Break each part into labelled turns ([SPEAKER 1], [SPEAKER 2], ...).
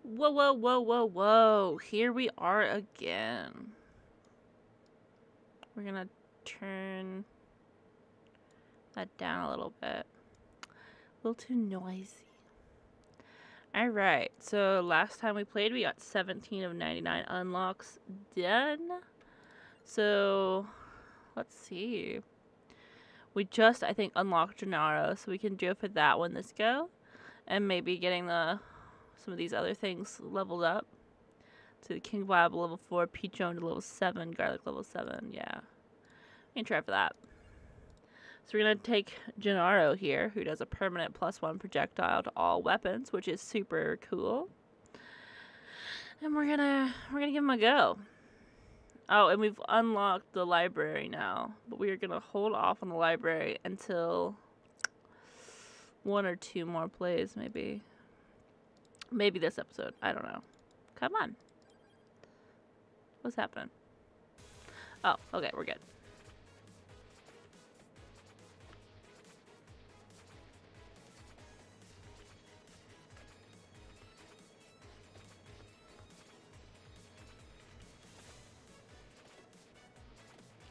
[SPEAKER 1] Whoa, whoa, whoa, whoa, whoa. Here we are again. We're gonna turn that down a little bit. A little too noisy. Alright, so last time we played, we got 17 of 99 unlocks done. So, let's see. We just, I think, unlocked Gennaro, so we can do it for that one this go. And maybe getting the some of these other things leveled up. To the King Bible level 4, Peachone to level 7, Garlic level 7, yeah. We can try for that. So we're going to take Gennaro here, who does a permanent plus one projectile to all weapons, which is super cool. And we're going to we're going to give him a go. Oh, and we've unlocked the library now, but we are going to hold off on the library until one or two more plays maybe. Maybe this episode. I don't know. Come on. What's happening? Oh, okay, we're good.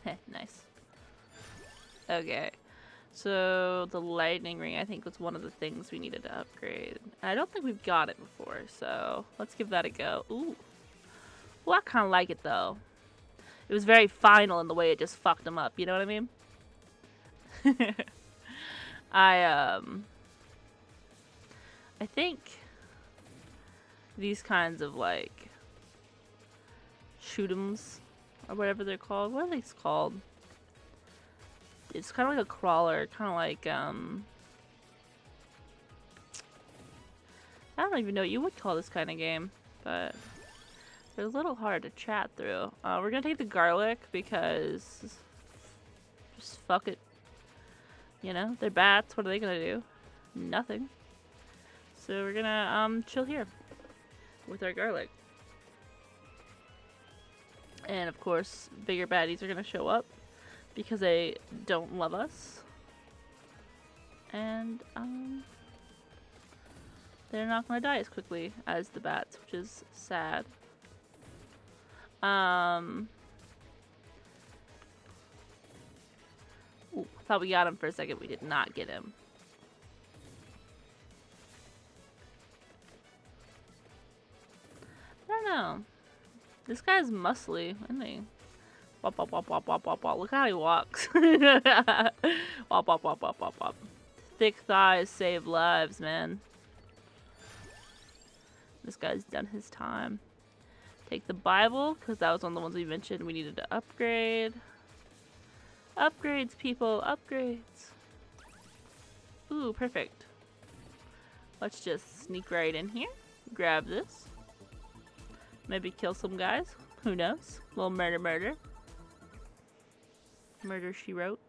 [SPEAKER 1] Nice. Okay. So the lightning ring I think was one of the things we needed to upgrade. I don't think we've got it before, so let's give that a go. Ooh. Well, I kind of like it though. It was very final in the way it just fucked them up, you know what I mean? I, um... I think these kinds of, like, shoot 'ems or whatever they're called. What are these called? It's kind of like a crawler, kind of like, um... I don't even know what you would call this kind of game, but they're a little hard to chat through. Uh, we're gonna take the garlic because just fuck it. You know, they're bats. What are they gonna do? Nothing. So we're gonna um chill here with our garlic. And of course, bigger baddies are gonna show up because they don't love us. And um they're not gonna die as quickly as the bats, which is sad. Um Ooh, thought we got him for a second. We did not get him. I don't know. This guy's muscly, isn't he? Wop, wop, wop, wop, wop, wop, wop. Look how he walks. wop, wop, wop, wop, wop, wop. Thick thighs save lives, man. This guy's done his time. Take the Bible, because that was one of the ones we mentioned we needed to upgrade. Upgrades, people, upgrades. Ooh, perfect. Let's just sneak right in here. Grab this. Maybe kill some guys. Who knows? little murder, murder. Murder, she wrote.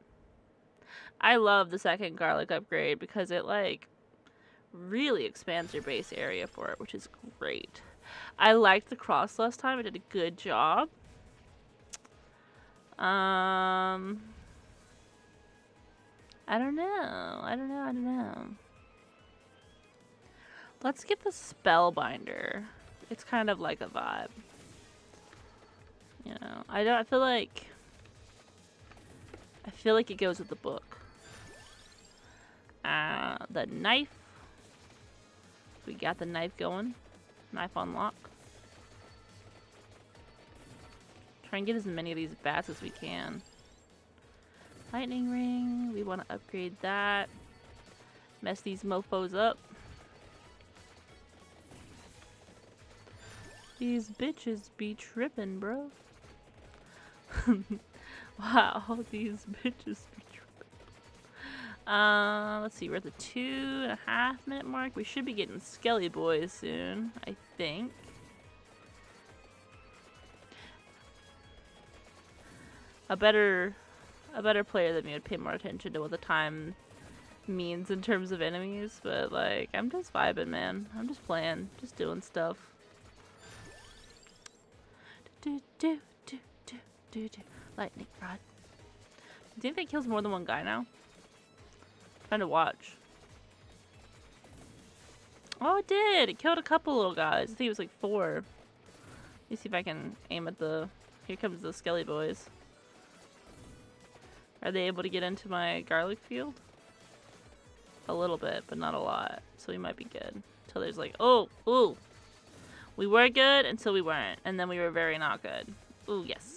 [SPEAKER 1] I love the second garlic upgrade because it, like, really expands your base area for it, which is great. I liked the cross last time. It did a good job. Um, I don't know. I don't know. I don't know. Let's get the Spellbinder. It's kind of like a vibe. You know, I don't. I feel like. I feel like it goes with the book. Uh, the knife. We got the knife going. Knife unlock. Try and get as many of these bats as we can. Lightning ring. We want to upgrade that. Mess these mofos up. These bitches be tripping, bro. wow, these bitches. Uh, let's see, we're at the two and a half minute mark. We should be getting Skelly Boys soon, I think. A better, a better player than me would pay more attention to what the time means in terms of enemies, but like, I'm just vibing, man. I'm just playing, just doing stuff. Do, do, do, do, do, do. Lightning rod. Do you think that kills more than one guy now? trying to watch. Oh, it did. It killed a couple little guys. I think it was like four. Let me see if I can aim at the... Here comes the skelly boys. Are they able to get into my garlic field? A little bit, but not a lot. So we might be good. Until there's like, oh, ooh. We were good until we weren't. And then we were very not good. Ooh, yes.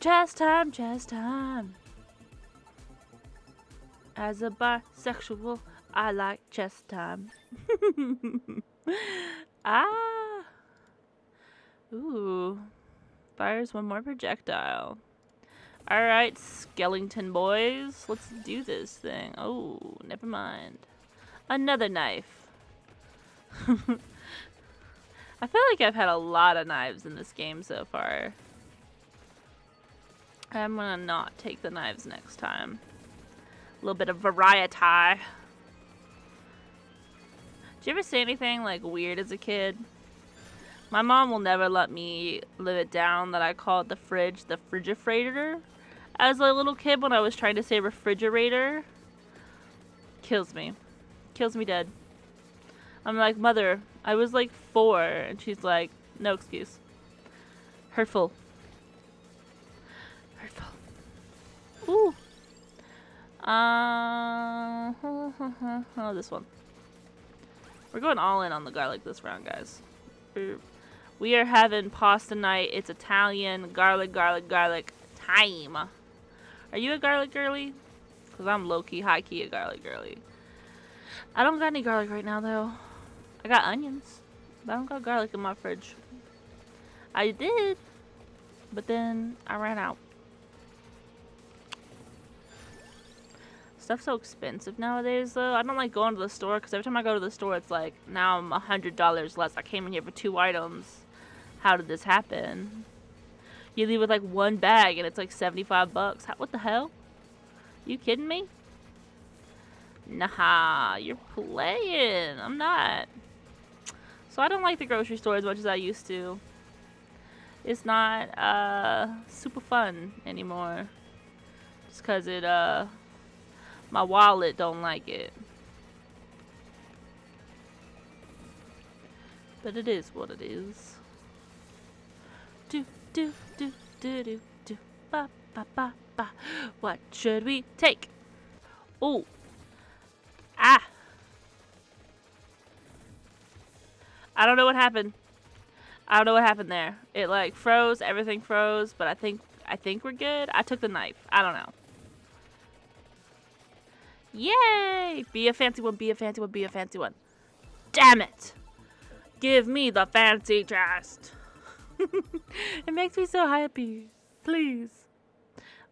[SPEAKER 1] Jazz time, jazz time. As a bisexual, I like chess time. ah. Ooh. Fires one more projectile. Alright, skeleton boys. Let's do this thing. Oh, never mind. Another knife. I feel like I've had a lot of knives in this game so far. I'm gonna not take the knives next time. A little bit of variety. Did you ever say anything like weird as a kid? My mom will never let me live it down that I called the fridge the frigifrator. As a little kid when I was trying to say refrigerator. Kills me. Kills me dead. I'm like, mother, I was like four. And she's like, no excuse. Hurtful. Hurtful. Ooh. Uh, oh, this one. We're going all in on the garlic this round, guys. We are having pasta night. It's Italian. Garlic, garlic, garlic. Time. Are you a garlic girly? Because I'm low-key, high-key a garlic girly. I don't got any garlic right now, though. I got onions. But I don't got garlic in my fridge. I did. But then I ran out. Stuff's so expensive nowadays, though. I don't like going to the store because every time I go to the store, it's like, now I'm a $100 less. I came in here for two items. How did this happen? You leave with like one bag and it's like 75 bucks. How, what the hell? You kidding me? Nah, you're playing. I'm not. So I don't like the grocery store as much as I used to. It's not uh, super fun anymore. Just because it, uh, my wallet don't like it. But it is what it is. Do, do, do, do, do, do. Ba, ba, ba, ba. What should we take? Oh. Ah. I don't know what happened. I don't know what happened there. It like froze, everything froze, but I think I think we're good. I took the knife. I don't know. Yay! Be a fancy one, be a fancy one, be a fancy one. Damn it! Give me the fancy chest. it makes me so happy. Please.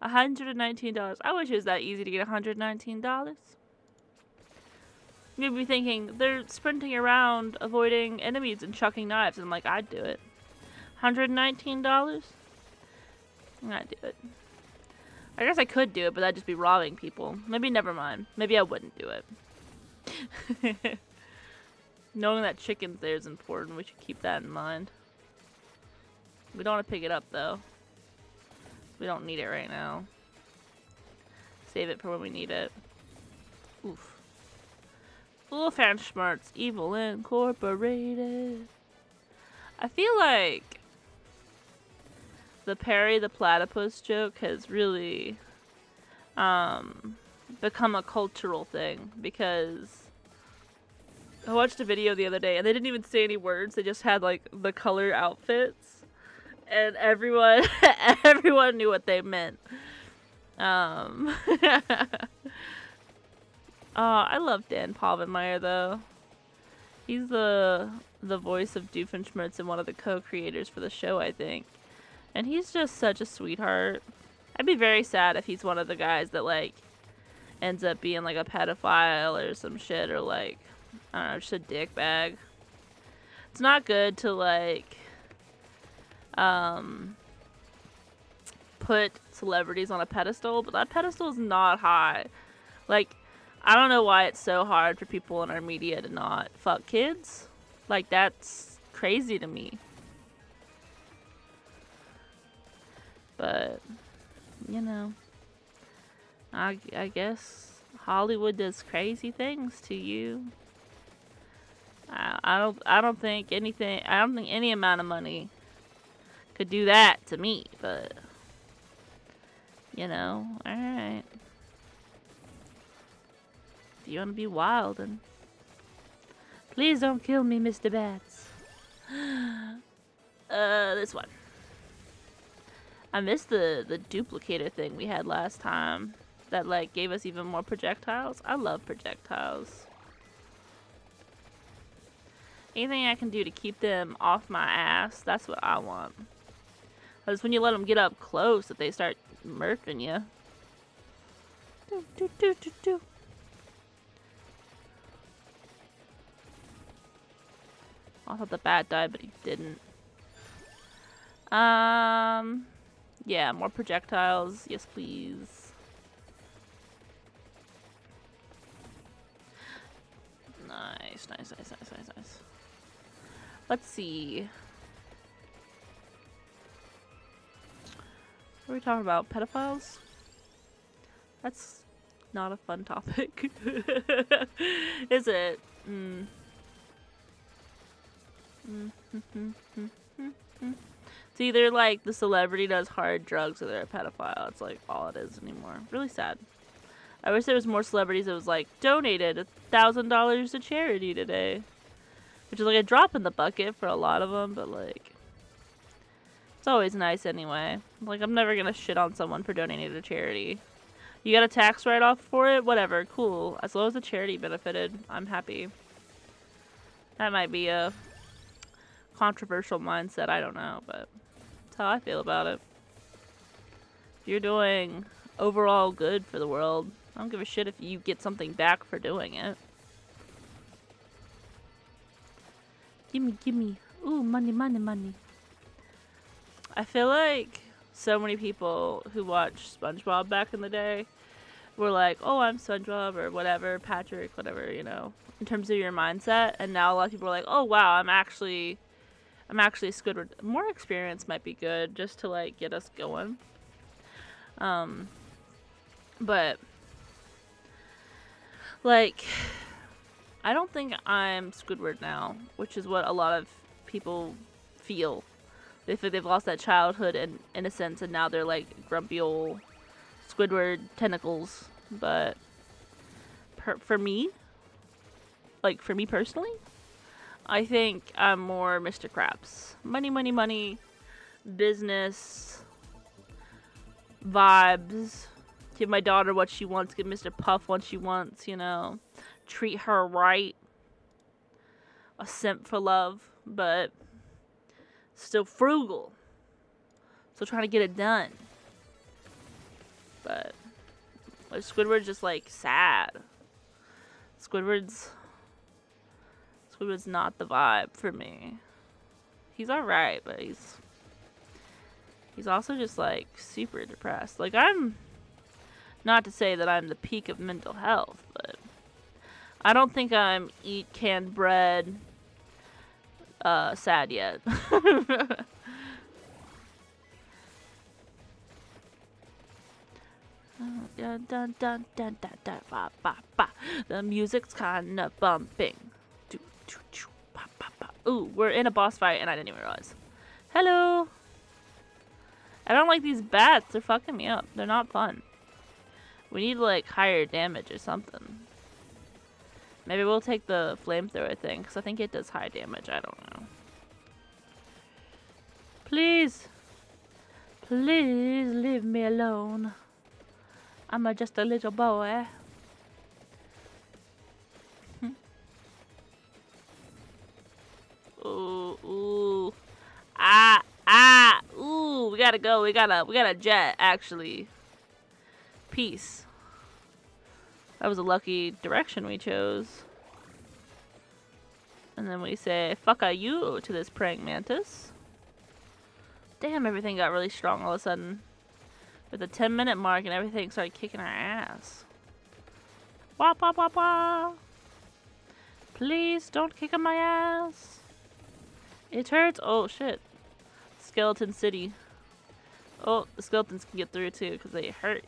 [SPEAKER 1] $119. I wish it was that easy to get $119. You'd be thinking, they're sprinting around avoiding enemies and chucking knives. And I'm like, I'd do it. $119? I'd do it. I guess I could do it, but that'd just be robbing people. Maybe never mind. Maybe I wouldn't do it. Knowing that chicken's there is important. We should keep that in mind. We don't want to pick it up, though. We don't need it right now. Save it for when we need it. Oof. Doofenshmirtz Evil Incorporated. I feel like the Perry the Platypus joke has really um, become a cultural thing because I watched a video the other day and they didn't even say any words. They just had like the color outfits and everyone everyone knew what they meant. Um I love Dan Povenmire though. He's the the voice of Doofenshmirtz and one of the co-creators for the show, I think. And he's just such a sweetheart. I'd be very sad if he's one of the guys that, like, ends up being, like, a pedophile or some shit or, like, I don't know, just a dick bag. It's not good to, like, um, put celebrities on a pedestal, but that pedestal is not high. Like, I don't know why it's so hard for people in our media to not fuck kids. Like, that's crazy to me. But, you know, I, I guess Hollywood does crazy things to you. I, I don't I don't think anything I don't think any amount of money could do that to me, but you know, alright. If you wanna be wild and please don't kill me, Mr. Bats. uh this one. I missed the the duplicator thing we had last time that like gave us even more projectiles. I love projectiles. Anything I can do to keep them off my ass, that's what I want. Because when you let them get up close, that they start murking you. Do, do, do, do, do. I thought the bat died, but he didn't. Um, yeah, more projectiles. Yes, please. Nice, nice, nice, nice, nice, nice. Let's see. What are we talking about? Pedophiles? That's not a fun topic. Is it? Mm. It's either like the celebrity does hard drugs or they're a pedophile. It's like all it is anymore. Really sad. I wish there was more celebrities that was like donated a thousand dollars to charity today which is like a drop in the bucket for a lot of them, but like it's always nice anyway. Like I'm never gonna shit on someone for donating to charity. You got a tax write-off for it? Whatever, cool. As long as the charity benefited, I'm happy. That might be a controversial mindset, I don't know, but how I feel about it. If you're doing overall good for the world, I don't give a shit if you get something back for doing it. Gimme, gimme. Ooh, money, money, money. I feel like so many people who watched SpongeBob back in the day were like, oh, I'm SpongeBob or whatever, Patrick, whatever, you know, in terms of your mindset. And now a lot of people are like, oh, wow, I'm actually, I'm actually Squidward. More experience might be good just to like get us going. Um, but like I don't think I'm Squidward now, which is what a lot of people feel. They feel they've lost that childhood and innocence, and now they're like grumpy old Squidward tentacles. But for me, like for me personally, I think I'm more Mr. Krabs. Money, money, money, business, vibes. Give my daughter what she wants. Give Mr. Puff what she wants. You know treat her right. A simp for love, but still frugal. Still trying to get it done. But Squidward's just like sad. Squidward's Squidward's not the vibe for me. He's alright, but he's he's also just like super depressed. Like I'm not to say that I'm the peak of mental health, but I don't think I'm eat canned bread uh, sad yet. The music's kinda bumping. Ooh, we're in a boss fight and I didn't even realize. Hello! I don't like these bats. They're fucking me up. They're not fun. We need like higher damage or something. Maybe we'll take the flamethrower thing, because I think it does high damage. I don't know. Please. Please leave me alone. I'm just a little boy. Ooh, ooh. Ah, ah, ooh, we gotta go. We gotta, we gotta jet, actually. Peace. That was a lucky direction we chose. And then we say, fuck a you to this praying mantis. Damn, everything got really strong all of a sudden. With the 10 minute mark and everything started kicking our ass. Wah, wah, wah, wah. Please don't kick on my ass. It hurts. Oh, shit. Skeleton City. Oh, the skeletons can get through too because they hurt.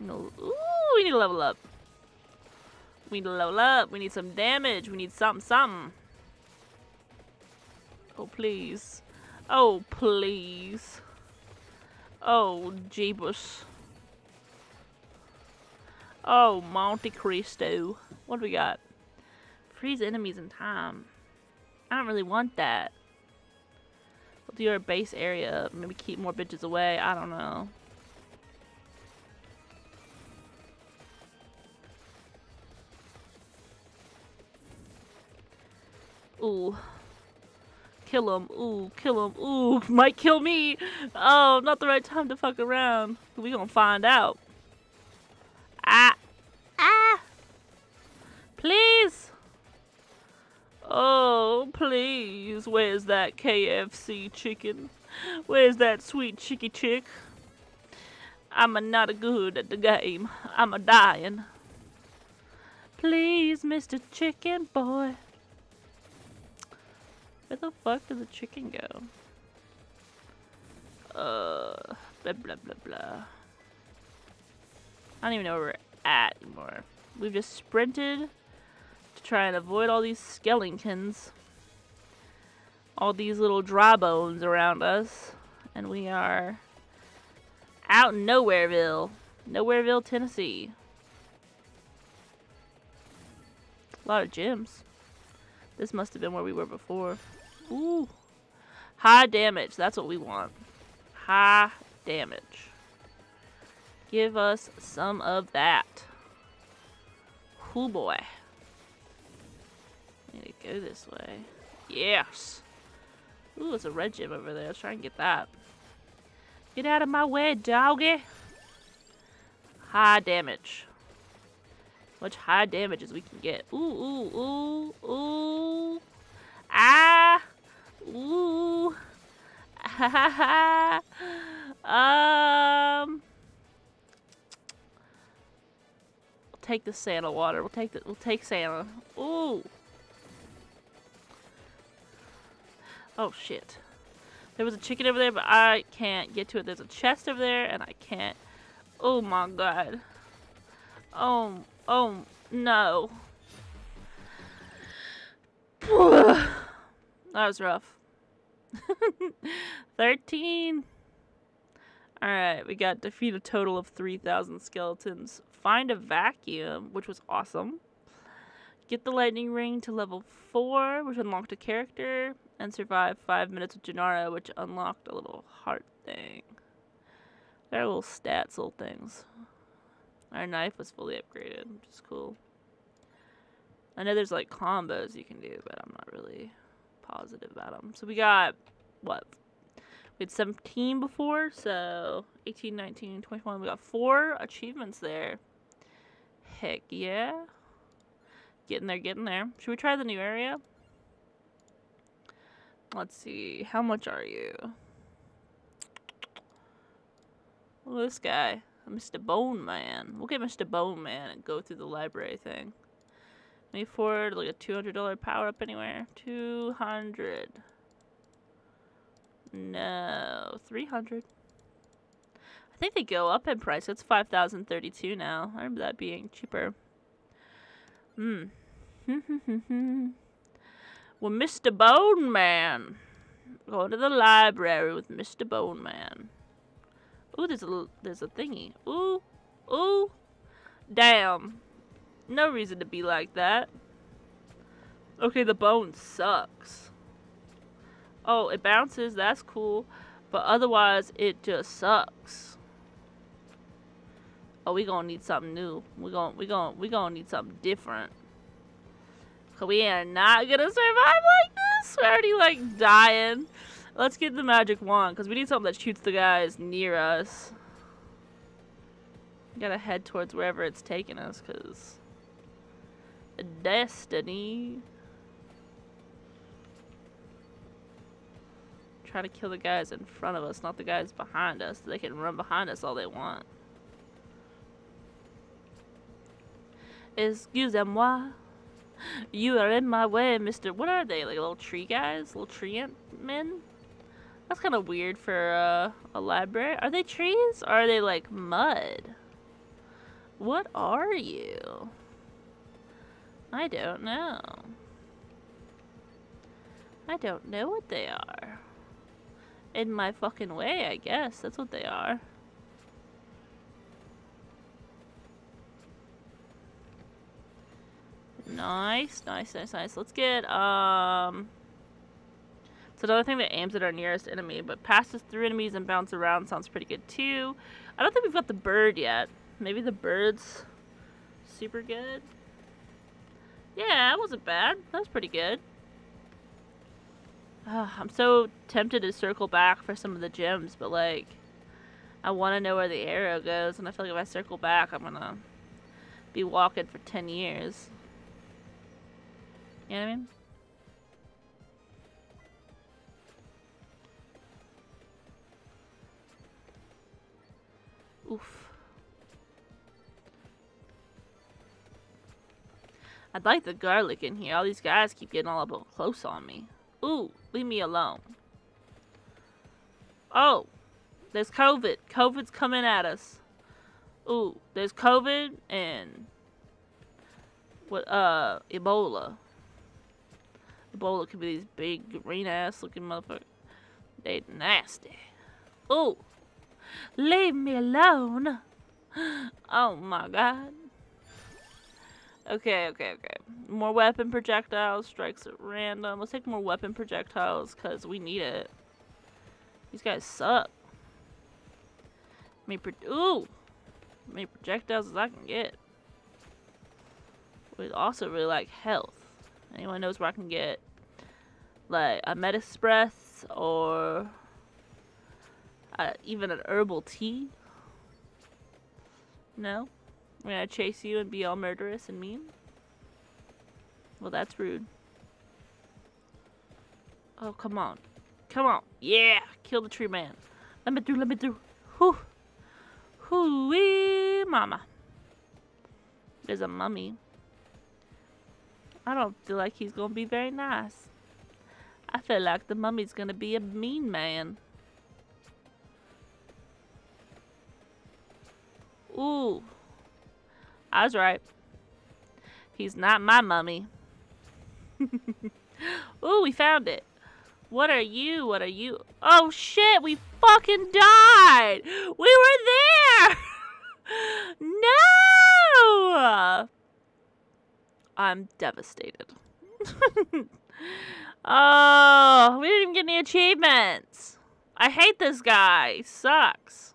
[SPEAKER 1] No. Ooh, we need to level up. We need to level up. We need some damage. We need something, something. Oh, please. Oh, please. Oh, Jeebus. Oh, Monte Cristo. What do we got? Freeze enemies in time. I don't really want that. We'll do our base area. Maybe keep more bitches away. I don't know. Ooh. Kill him. Ooh, kill him. Ooh, might kill me. Oh, not the right time to fuck around. We gonna find out. Ah. Ah. Please. Oh, please. Where's that KFC chicken? Where's that sweet chicky chick? I'm a not a good at the game. I'm a dying. Please, Mr. Chicken Boy. Where the fuck did the chicken go? Uh, blah blah blah blah. I don't even know where we're at anymore. We've just sprinted try and avoid all these skeletons. All these little dry bones around us. And we are out in Nowhereville. Nowhereville, Tennessee. A lot of gems. This must have been where we were before. Ooh. High damage. That's what we want. High damage. Give us some of that. Cool boy. Need to go this way. Yes. Ooh, there's a red gym over there. Let's try and get that. Get out of my way, doggy. High damage. Much high damage as we can get. Ooh, ooh, ooh, ooh. Ah! Ooh. Ha. Um. We'll take the Santa water. We'll take the. We'll take Santa. Ooh. Oh shit. There was a chicken over there, but I can't get to it. There's a chest over there, and I can't. Oh my god. Oh. Oh no. that was rough. 13. Alright, we got defeat a total of 3,000 skeletons. Find a vacuum, which was awesome. Get the lightning ring to level 4, which unlocked a character. And survive 5 minutes with Gennaro, which unlocked a little heart thing. They're little stats, little things. Our knife was fully upgraded, which is cool. I know there's like combos you can do, but I'm not really positive about them. So we got, what? We had 17 before, so 18, 19, 21. We got four achievements there. Heck yeah. Getting there, getting there. Should we try the new area? Let's see. How much are you? Look at this guy. Mr. Bone Man. We'll get Mr. Bone Man and go through the library thing. May afford like a $200 power up anywhere. 200. No, 300. I think they go up in price. It's 5032 now. I remember that being cheaper. Hmm. well, Mr. Bone Man. Go to the library with Mr. Bone Man. Ooh, there's a there's a thingy. Ooh, ooh, damn. No reason to be like that. Okay, the bone sucks. Oh, it bounces. That's cool. But otherwise, it just sucks. Oh, we gonna need something new. We gonna we gonna we gonna need something different. We are not gonna survive like this. We're already like dying. Let's get the magic wand because we need something that shoots the guys near us. We gotta head towards wherever it's taking us because destiny. Try to kill the guys in front of us, not the guys behind us. They can run behind us all they want. Excusez-moi. You are in my way, Mr. What are they? Like little tree guys? Little tree ant men? That's kind of weird for uh, a library. Are they trees? Or are they like mud? What are you? I don't know. I don't know what they are. In my fucking way, I guess. That's what they are. Nice, nice, nice, nice. Let's get, um... It's another thing that aims at our nearest enemy, but passes through enemies and bounce around sounds pretty good too. I don't think we've got the bird yet. Maybe the bird's super good? Yeah, that wasn't bad. That was pretty good. Uh, I'm so tempted to circle back for some of the gems, but like, I want to know where the arrow goes, and I feel like if I circle back, I'm gonna be walking for 10 years. You know what I mean? Oof. I'd like the garlic in here. All these guys keep getting all up close on me. Ooh, leave me alone. Oh, there's COVID. COVID's coming at us. Ooh, there's COVID and what uh Ebola. Ebola could be these big green ass looking motherfuckers. They nasty. Ooh. Leave me alone. Oh my god. Okay, okay, okay. More weapon projectiles, strikes at random. Let's take more weapon projectiles because we need it. These guys suck. Me pro Ooh! Many projectiles as I can get. We also really like health. Anyone knows where I can get like a Medispress or uh, even an herbal tea? No? I'm gonna chase you and be all murderous and mean? Well, that's rude. Oh, come on. Come on. Yeah! Kill the tree man. Let me through, let me through. Whew. Hoo-wee, mama. There's a mummy. I don't feel like he's gonna be very nice. I feel like the mummy's gonna be a mean man. Ooh. I was right. He's not my mummy. Ooh, we found it. What are you? What are you? Oh shit, we fucking died! We were there! no! I'm devastated. oh, we didn't even get any achievements. I hate this guy. He sucks.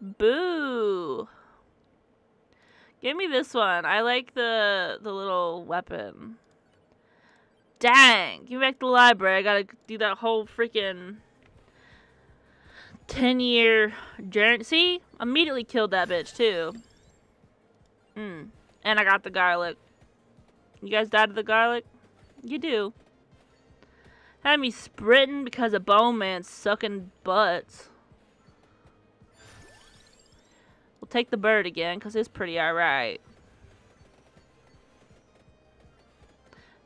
[SPEAKER 1] Boo. Give me this one. I like the the little weapon. Dang. Give me back the library. I gotta do that whole freaking 10 year journey. See? Immediately killed that bitch too. Hmm. And I got the garlic. You guys died of the garlic? You do. Had me sprinting because of Bone Man sucking butts. We'll take the bird again, because it's pretty alright.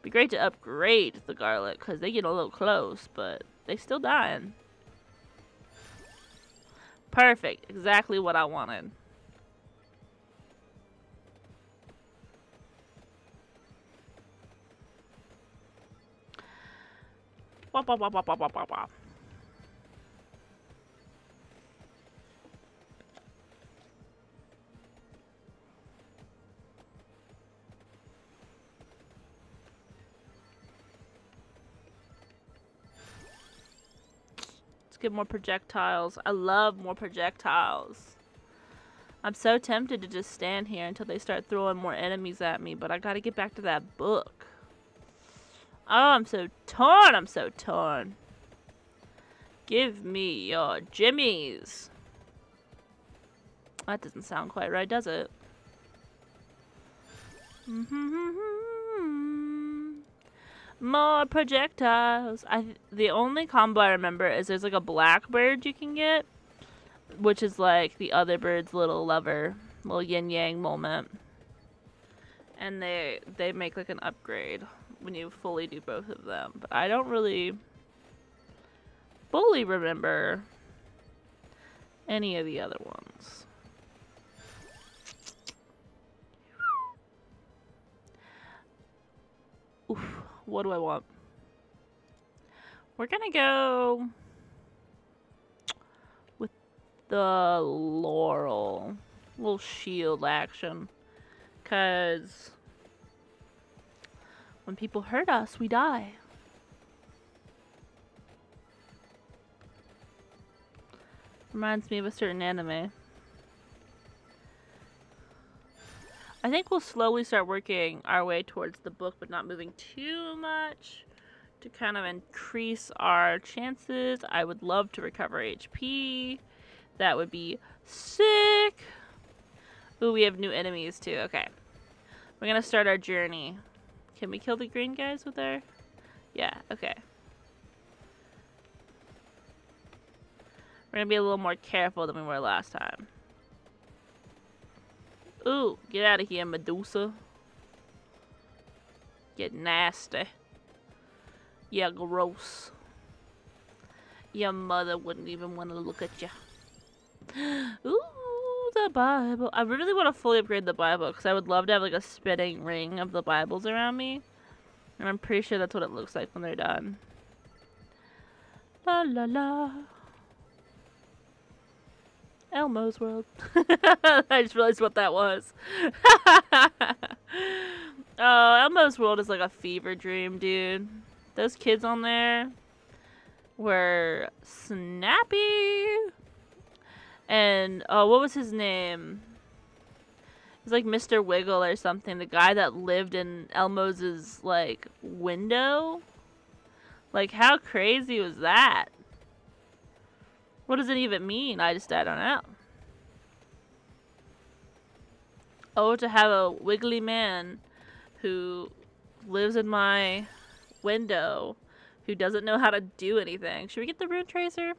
[SPEAKER 1] Be great to upgrade the garlic, because they get a little close, but they still dying. Perfect. Exactly what I wanted. Wop, wop, wop, wop, wop, wop, wop. get more projectiles. I love more projectiles. I'm so tempted to just stand here until they start throwing more enemies at me, but I gotta get back to that book. Oh, I'm so torn. I'm so torn. Give me your jimmies. That doesn't sound quite right, does it? More projectiles. I the only combo I remember is there's like a blackbird you can get, which is like the other bird's little lover, little yin yang moment. And they they make like an upgrade when you fully do both of them. But I don't really fully remember any of the other ones. Oof, what do I want? We're gonna go with the Laurel. little shield action. Because when people hurt us, we die. Reminds me of a certain anime. I think we'll slowly start working our way towards the book, but not moving too much to kind of increase our chances. I would love to recover HP. That would be sick. Ooh, we have new enemies too. Okay. We're gonna start our journey. Can we kill the green guys with our... Yeah, okay. We're gonna be a little more careful than we were last time. Ooh, get out of here, Medusa. Get nasty. Yeah, gross. Your mother wouldn't even want to look at you. Ooh, the Bible. I really want to fully upgrade the Bible because I would love to have like a spinning ring of the Bibles around me. And I'm pretty sure that's what it looks like when they're done. La la la. Elmo's World. I just realized what that was. oh, Elmo's World is like a fever dream, dude. Those kids on there were snappy. And, oh, what was his name? It was like Mr. Wiggle or something. The guy that lived in Elmo's, like, window. Like, how crazy was that? What does it even mean? I just, I don't know. Oh, to have a wiggly man who lives in my window who doesn't know how to do anything. Should we get the rune tracer?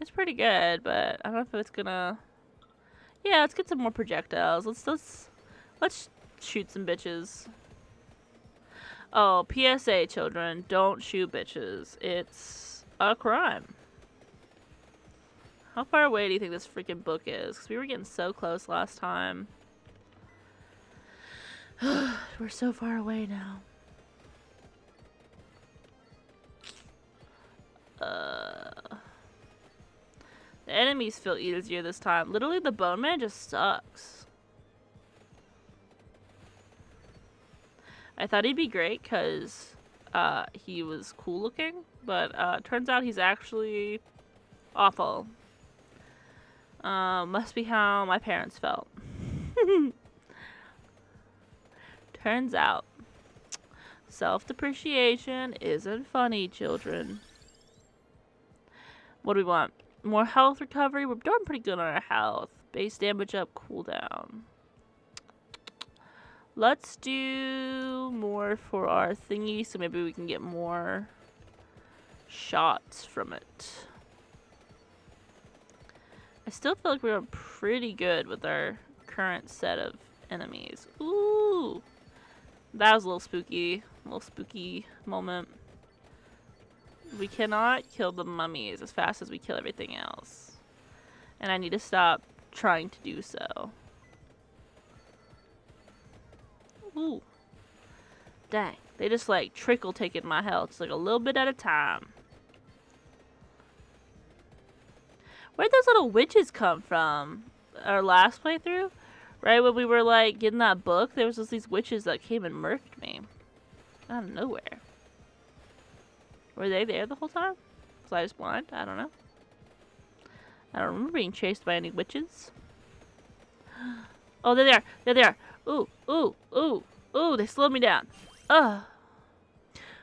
[SPEAKER 1] It's pretty good, but I don't know if it's gonna... Yeah, let's get some more projectiles. Let's, let's, let's shoot some bitches. Oh, PSA, children. Don't shoot bitches. It's a crime. How far away do you think this freaking book is? Because we were getting so close last time. we're so far away now. Uh, the enemies feel easier this time. Literally, the Bone Man just sucks. I thought he'd be great because uh, he was cool looking, but uh, turns out he's actually awful. Uh, must be how my parents felt. Turns out, self-depreciation isn't funny, children. What do we want? More health recovery? We're doing pretty good on our health. Base damage up, cooldown. Let's do more for our thingy so maybe we can get more shots from it. I still feel like we're doing pretty good with our current set of enemies. Ooh! That was a little spooky. A little spooky moment. We cannot kill the mummies as fast as we kill everything else. And I need to stop trying to do so. Ooh. Dang. They just like trickle taking my health. It's like a little bit at a time. Where'd those little witches come from? Our last playthrough? Right when we were like getting that book, there was just these witches that came and murked me. Out of nowhere. Were they there the whole time? Was I just blind? I don't know. I don't remember being chased by any witches. Oh, there they are. There they are. Ooh, ooh, ooh, ooh. They slowed me down. Ugh.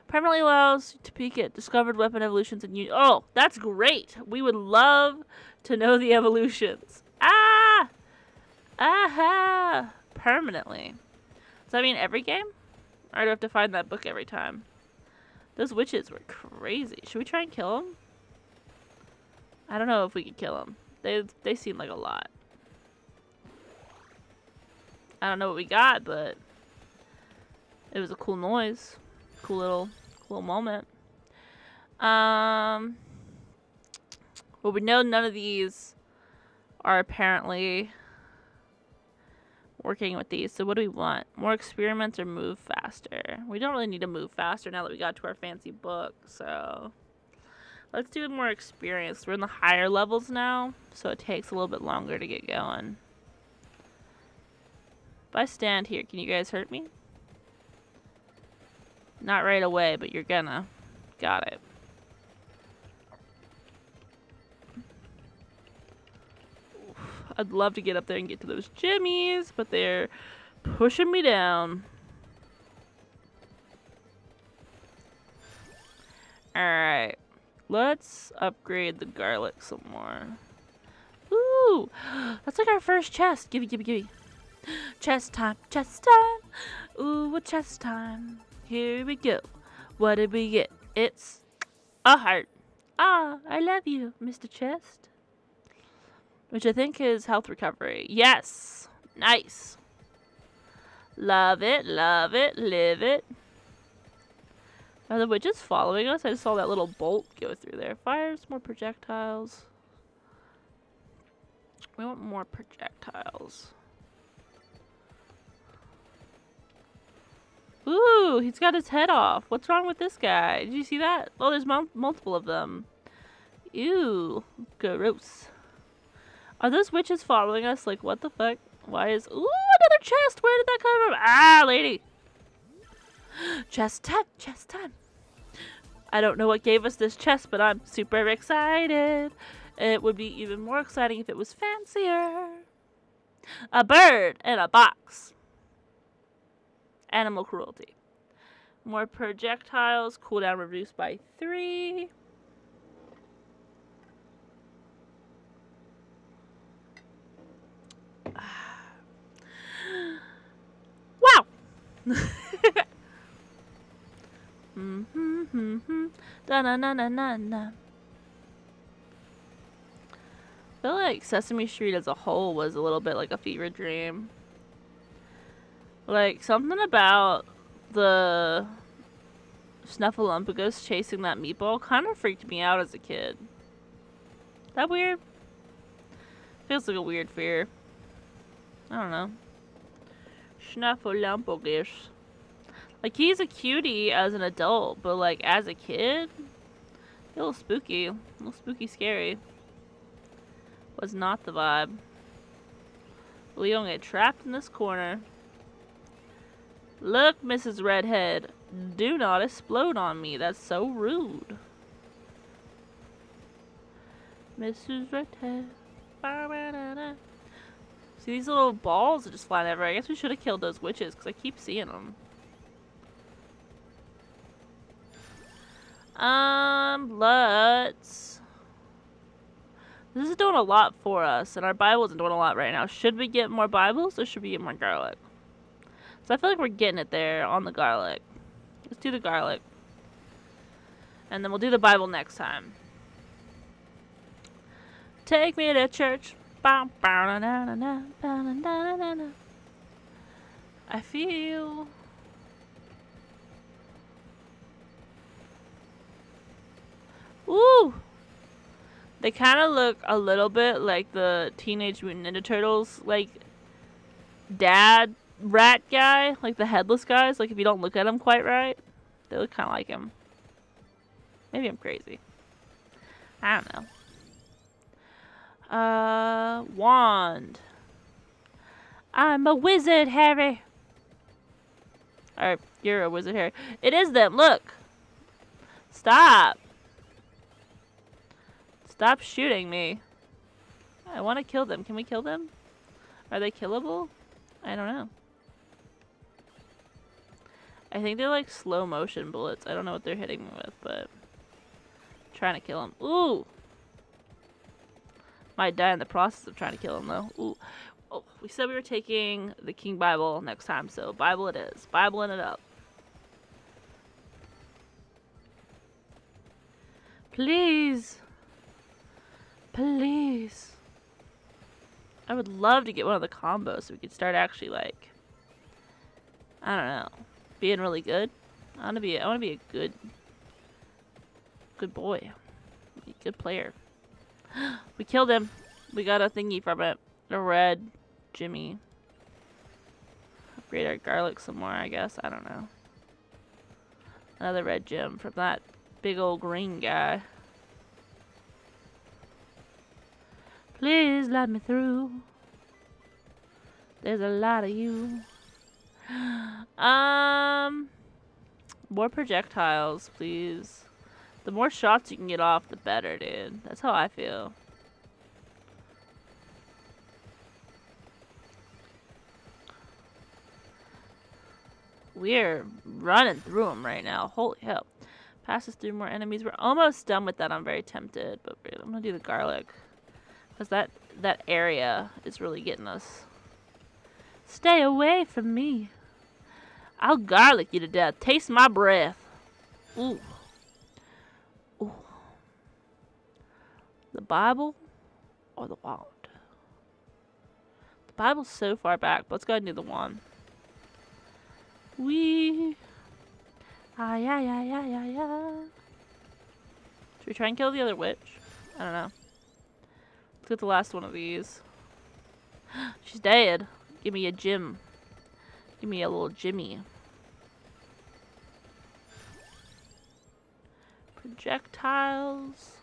[SPEAKER 1] Permanently allows to peek at discovered weapon evolutions and you. Oh, that's great. We would love to know the evolutions. Ah! Aha! Permanently. Does that mean every game? Or do I have to find that book every time? Those witches were crazy. Should we try and kill them? I don't know if we could kill them. They, they seem like a lot. I don't know what we got, but it was a cool noise cool little cool moment. Um, well, we know none of these are apparently working with these. So what do we want? More experiments or move faster? We don't really need to move faster now that we got to our fancy book. So let's do more experience. We're in the higher levels now, so it takes a little bit longer to get going. If I stand here, can you guys hurt me? Not right away, but you're gonna. Got it. I'd love to get up there and get to those jimmies, but they're pushing me down. Alright. Let's upgrade the garlic some more. Ooh! That's like our first chest. Gimme, gimme, gimme. Chest time, chest time. Ooh, chest time. Here we go. What did we get? It's a heart. Ah, I love you, Mr. Chest. Which I think is health recovery. Yes! Nice. Love it, love it, live it. Are the witches following us? I just saw that little bolt go through there. Fires, more projectiles. We want more projectiles. Ooh, he's got his head off. What's wrong with this guy? Did you see that? Oh, there's mul multiple of them. Ew, gross. Are those witches following us? Like, what the fuck? Why is... Ooh, another chest! Where did that come from? Ah, lady! Chest time! Chest time! I don't know what gave us this chest, but I'm super excited. It would be even more exciting if it was fancier. A bird in a box. Animal cruelty. More projectiles. Cooldown reduced by three. wow! Mm-hmm, da na na na na na. I feel like Sesame Street as a whole was a little bit like a fever dream. Like, something about the Snuffleupagus chasing that meatball kind of freaked me out as a kid. That weird? Feels like a weird fear. I don't know. Snuffleupagus. Like, he's a cutie as an adult, but, like, as a kid, a little spooky. A little spooky scary. Was not the vibe. We don't get trapped in this corner. Look, Mrs. Redhead. Do not explode on me. That's so rude. Mrs. Redhead. See these little balls are just flying everywhere. I guess we should have killed those witches because I keep seeing them. Um, let's... This is doing a lot for us, and our Bible isn't doing a lot right now. Should we get more Bibles, or should we get more garlic? So I feel like we're getting it there on the garlic. Let's do the garlic. And then we'll do the Bible next time. Take me to church. I feel... Ooh! They kind of look a little bit like the Teenage Mutant Ninja Turtles, like, dad rat guy, like the headless guys, like if you don't look at them quite right, they look kind of like him. Maybe I'm crazy. I don't know. Uh, wand. I'm a wizard, Harry. Alright, you're a wizard, Harry. It is them, look. Stop. Stop shooting me. I want to kill them. Can we kill them? Are they killable? I don't know. I think they're like slow motion bullets. I don't know what they're hitting me with, but I'm trying to kill them. Ooh! Might die in the process of trying to kill him though. Ooh. Oh, we said we were taking the King Bible next time, so Bible it is. Bibling it up. Please. Please. I would love to get one of the combos so we could start actually like I don't know being really good. I want to be. I want to be a good, good boy, good player. we killed him. We got a thingy from it. A red Jimmy. upgrade our garlic some more, I guess. I don't know. Another red gem from that big old green guy. Please let me through. There's a lot of you. um, more projectiles, please. The more shots you can get off, the better, dude. That's how I feel. We're running through them right now. Holy hell. Passes through more enemies. We're almost done with that. I'm very tempted, but I'm going to do the garlic. Because that, that area is really getting us. Stay away from me. I'll garlic you to death. Taste my breath. Ooh. The Bible or the wand? The Bible's so far back. Let's go ahead and do the wand. We. Ah, yeah, yeah, yeah, yeah, yeah. Should we try and kill the other witch? I don't know. Let's get the last one of these. She's dead. Give me a gym. Give me a little Jimmy. Projectiles.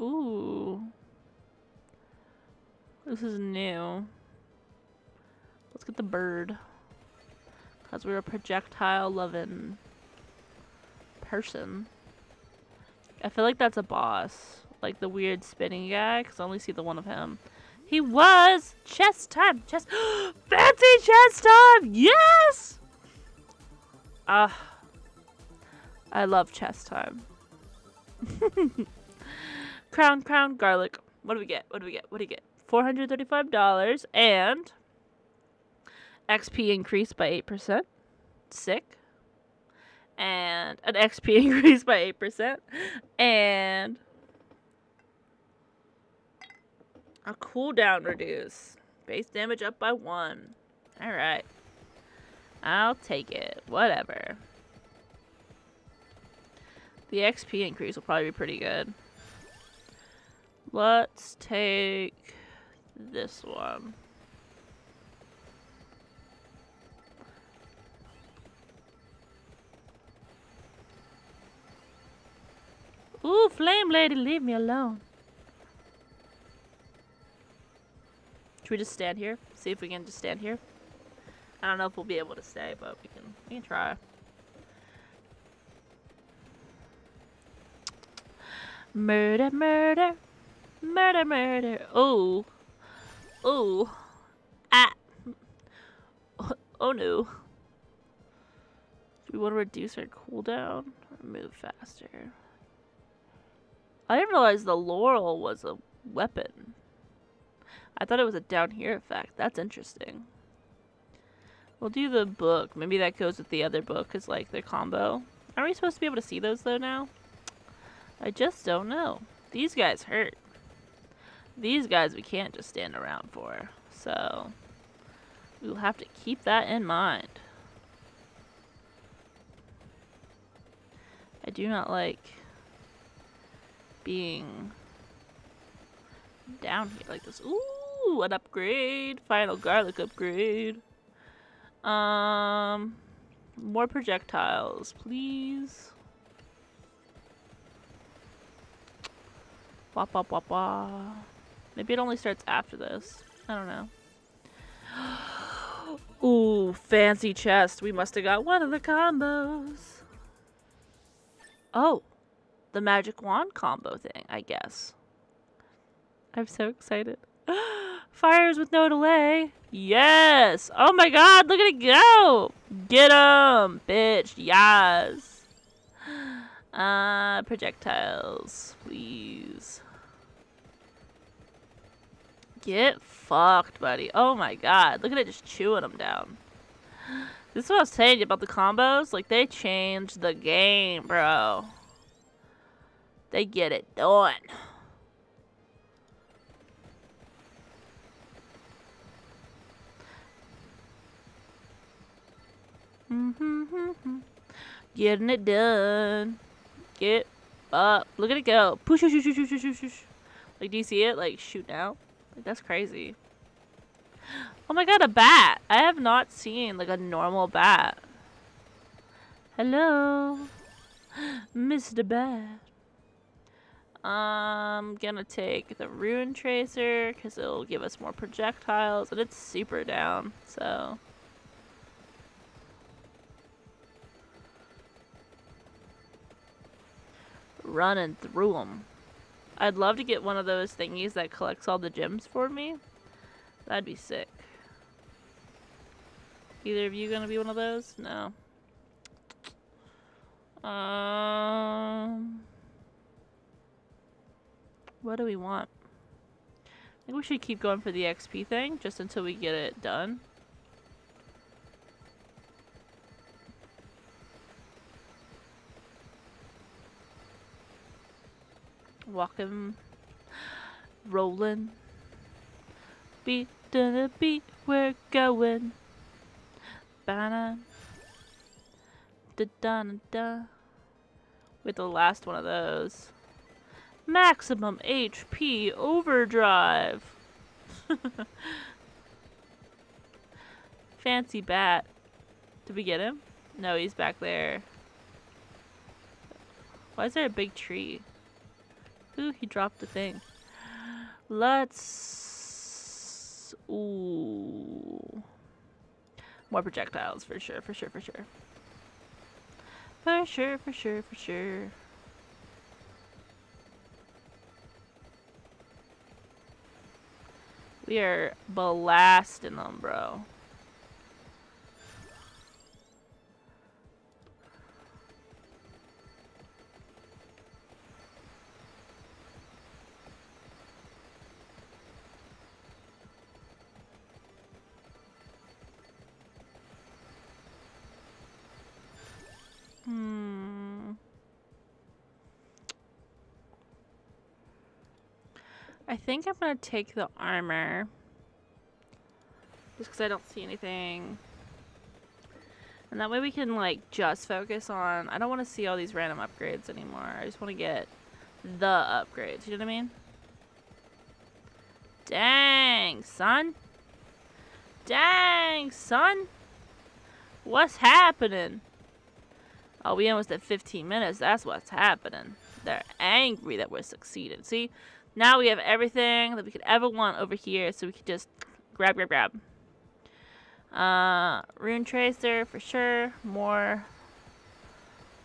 [SPEAKER 1] Ooh. This is new. Let's get the bird. Because we're a projectile loving person. I feel like that's a boss. Like the weird spinning guy, because I only see the one of him. He was! Chest time! Chest- Fancy chest time! Yes! Ah. Uh, I love chest time. crown, crown, garlic. What do we get? What do we get? What do you get? $435 and XP increased by 8%. Sick and an XP increase by 8%, and a cooldown reduce. Base damage up by 1. Alright. I'll take it. Whatever. The XP increase will probably be pretty good. Let's take this one. Ooh, flame lady, leave me alone. Should we just stand here? See if we can just stand here? I don't know if we'll be able to stay, but we can we can try. Murder, murder, murder, murder. Oh, oh, ah. Oh no. We want to reduce our cooldown or move faster? I didn't realize the laurel was a weapon. I thought it was a down here effect. That's interesting. We'll do the book. Maybe that goes with the other book as like their combo. Are we supposed to be able to see those though now? I just don't know. These guys hurt. These guys we can't just stand around for. So we'll have to keep that in mind. I do not like being down here like this. Ooh, an upgrade. Final garlic upgrade. Um, more projectiles, please. Wah, wah, wah, wah. Maybe it only starts after this. I don't know. Ooh, fancy chest. We must have got one of the combos. Oh the magic wand combo thing, I guess. I'm so excited. Fires with no delay. Yes. Oh my god, look at it go. Get him, bitch. Yes. Uh, projectiles, please. Get fucked, buddy. Oh my god. Look at it just chewing them down. This is what I was saying about the combos. Like, they changed the game, bro. They get it done. Getting it done. Get up. Look at it go. Push, push, push, push, push, push, push. Like, do you see it? Like, shoot now? Like, that's crazy. Oh my god, a bat! I have not seen, like, a normal bat. Hello? Mr. Bat. I'm gonna take the Rune Tracer, because it'll give us more projectiles, and it's super down, so... Running through them. I'd love to get one of those thingies that collects all the gems for me. That'd be sick. Either of you gonna be one of those? No. Um, what do we want? I think we should keep going for the XP thing, just until we get it done. Walking, rolling, beat to the beat, we're going. Ba-da. Da da da. With the last one of those. Maximum HP overdrive. Fancy bat. Did we get him? No, he's back there. Why is there a big tree? Ooh, he dropped the thing. Let's... Ooh. More projectiles, for sure, for sure, for sure. For sure, for sure, for sure. We are blasting them, bro. I think I'm gonna take the armor. Just because I don't see anything. And that way we can, like, just focus on... I don't want to see all these random upgrades anymore. I just want to get the upgrades. You know what I mean? Dang, son. Dang, son. What's happening? Oh, we almost at 15 minutes. That's what's happening. They're angry that we're succeeding. See? Now we have everything that we could ever want over here, so we could just grab, grab, grab. Uh, Rune Tracer, for sure. More,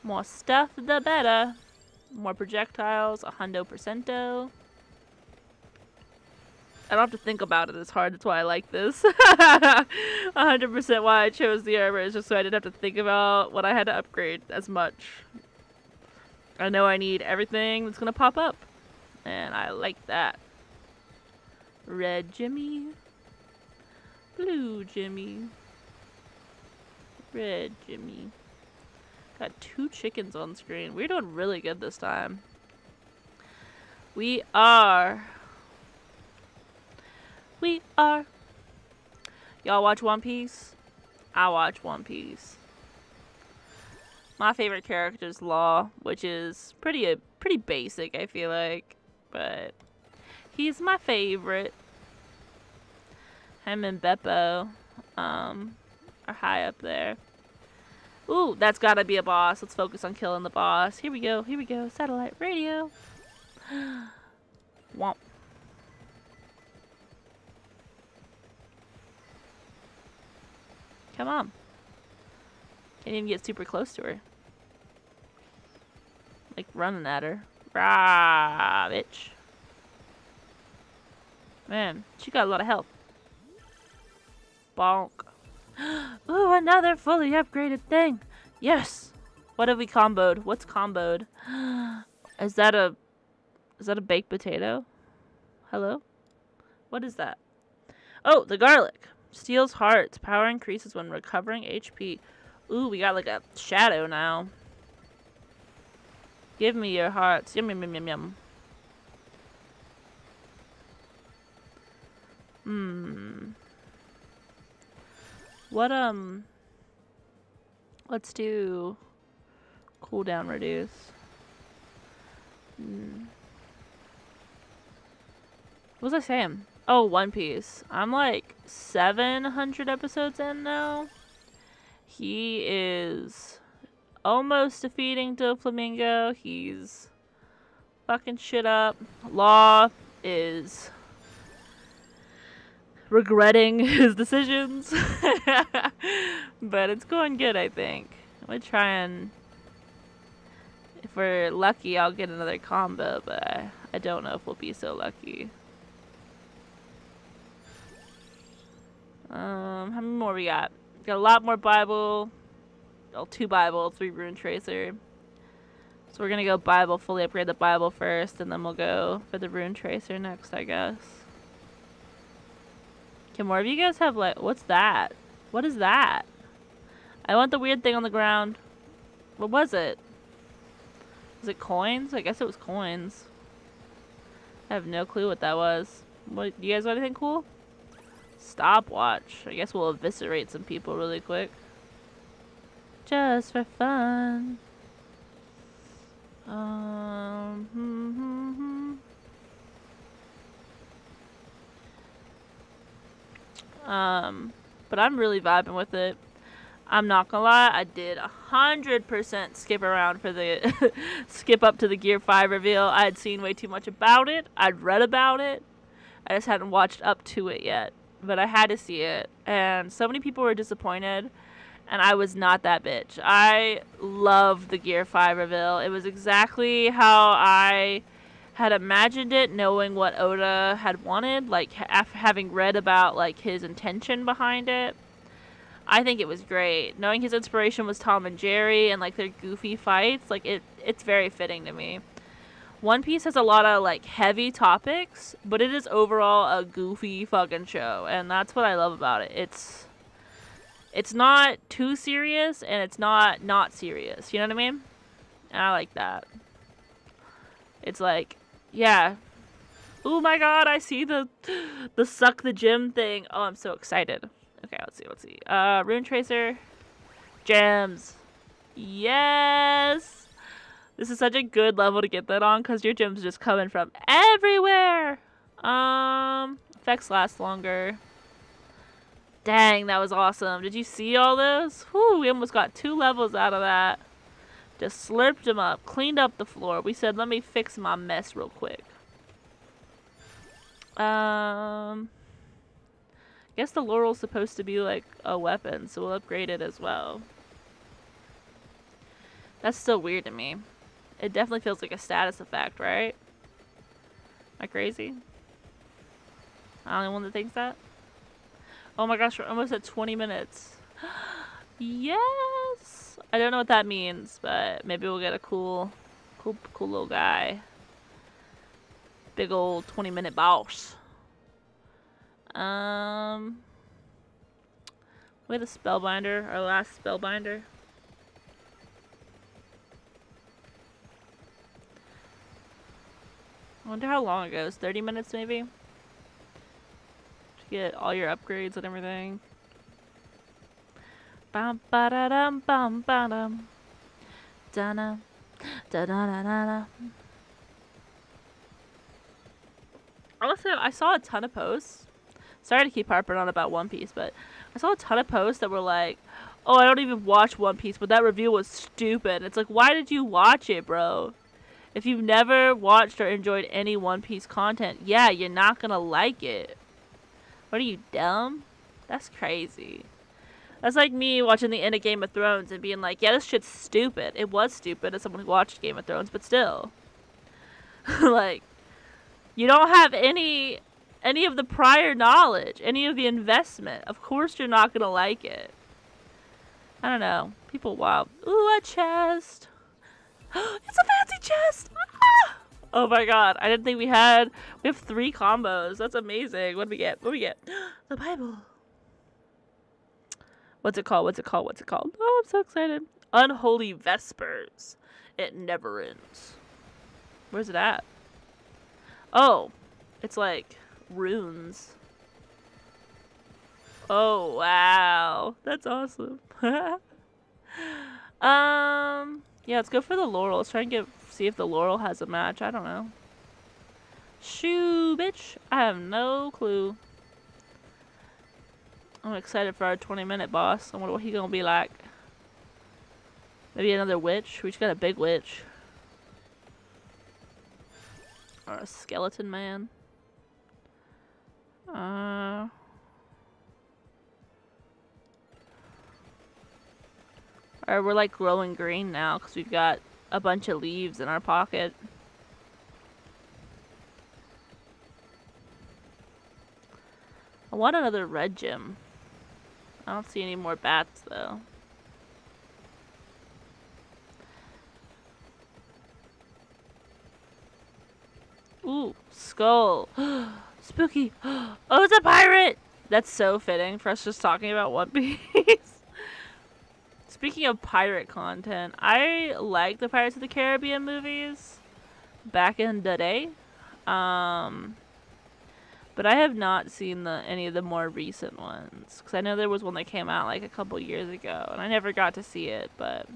[SPEAKER 1] more stuff, the better. More projectiles, a hundo percento. I don't have to think about it as hard. That's why I like this. 100% why I chose the armor is just so I didn't have to think about what I had to upgrade as much. I know I need everything that's going to pop up. And I like that. Red Jimmy. Blue Jimmy. Red Jimmy. Got two chickens on screen. We're doing really good this time. We are we are. Y'all watch One Piece? I watch One Piece. My favorite character is Law, which is pretty uh, pretty basic, I feel like, but he's my favorite. Him and Bepo um, are high up there. Ooh, that's gotta be a boss. Let's focus on killing the boss. Here we go, here we go. Satellite radio. Womp. Come on. Can't even get super close to her. Like running at her. Rah, bitch. Man, she got a lot of health. Bonk. Ooh, another fully upgraded thing. Yes. What have we comboed? What's comboed? Is that a... Is that a baked potato? Hello? What is that? Oh, the garlic. Steals hearts. Power increases when recovering HP. Ooh, we got like a shadow now. Give me your hearts. Yum, yum, yum, yum, yum. Hmm. What, um... Let's do... Cooldown reduce. Hmm. What was I saying? Oh, One Piece. I'm like 700 episodes in now. He is almost defeating Doflamingo. He's fucking shit up. Law is regretting his decisions. but it's going good, I think. I'm gonna try and. If we're lucky, I'll get another combo, but I, I don't know if we'll be so lucky. Um, how many more we got? Got a lot more Bible. Well, two Bible, three Rune Tracer. So we're gonna go Bible, fully upgrade the Bible first, and then we'll go for the Rune Tracer next, I guess. Can more of you guys have like, what's that? What is that? I want the weird thing on the ground. What was it? Was it coins? I guess it was coins. I have no clue what that was. What, do you guys got anything cool? Stopwatch. I guess we'll eviscerate some people really quick. Just for fun. Um, hmm, hmm, hmm. um, but I'm really vibing with it. I'm not gonna lie, I did a hundred percent skip around for the skip up to the Gear Five reveal. I had seen way too much about it. I'd read about it. I just hadn't watched up to it yet but I had to see it. And so many people were disappointed, and I was not that bitch. I loved the Gear 5 reveal. It was exactly how I had imagined it, knowing what Oda had wanted, like after having read about like his intention behind it. I think it was great. Knowing his inspiration was Tom and Jerry and like their goofy fights, like it it's very fitting to me. One Piece has a lot of like heavy topics, but it is overall a goofy fucking show, and that's what I love about it. It's it's not too serious and it's not not serious. You know what I mean? And I like that. It's like, yeah. Oh my god, I see the the suck the gym thing. Oh, I'm so excited. Okay, let's see, let's see. Uh Rune Tracer. Gems. Yes. This is such a good level to get that on because your gem's just coming from everywhere. Um, effects last longer. Dang, that was awesome. Did you see all those? Whew, we almost got two levels out of that. Just slurped them up, cleaned up the floor. We said, let me fix my mess real quick. Um, I guess the laurel's supposed to be like a weapon, so we'll upgrade it as well. That's still weird to me. It definitely feels like a status effect, right? Am I crazy? I'm the only one that thinks that? Oh my gosh, we're almost at 20 minutes. yes! I don't know what that means, but maybe we'll get a cool, cool, cool little guy. Big old 20 minute boss. Um, we had a spellbinder, our last spellbinder. I wonder how long it goes. 30 minutes maybe? Get all your upgrades and everything. Bum ba da dum bum ba dum. Da da da da da da. Also, I saw a ton of posts. Sorry to keep harping on about One Piece, but I saw a ton of posts that were like, "Oh, I don't even watch One Piece, but that review was stupid." It's like, why did you watch it, bro? If you've never watched or enjoyed any One Piece content, yeah, you're not gonna like it. What are you, dumb? That's crazy. That's like me watching the end of Game of Thrones and being like, yeah, this shit's stupid. It was stupid as someone who watched Game of Thrones, but still. like, you don't have any any of the prior knowledge, any of the investment. Of course you're not gonna like it. I don't know. People wow. Ooh, a chest. it's a fancy chest! Ah! Oh my god, I didn't think we had... We have three combos. That's amazing. What do we get? What do we get? the Bible. What's it called? What's it called? What's it called? Oh, I'm so excited. Unholy Vespers. It never ends. Where's it at? Oh, it's like runes. Oh, wow. That's awesome. um... Yeah, let's go for the laurel. Let's try and get See if the Laurel has a match. I don't know. Shoo, bitch. I have no clue. I'm excited for our 20 minute boss. I wonder what he's gonna be like. Maybe another witch. We just got a big witch. Or a skeleton man. Uh. Or we're like glowing green now because we've got a bunch of leaves in our pocket. I want another red gem. I don't see any more bats though. Ooh, skull. Spooky. Oh, it's a pirate! That's so fitting for us just talking about One Piece. Speaking of pirate content, I like the Pirates of the Caribbean movies back in the day. Um, but I have not seen the any of the more recent ones because I know there was one that came out like a couple years ago, and I never got to see it. But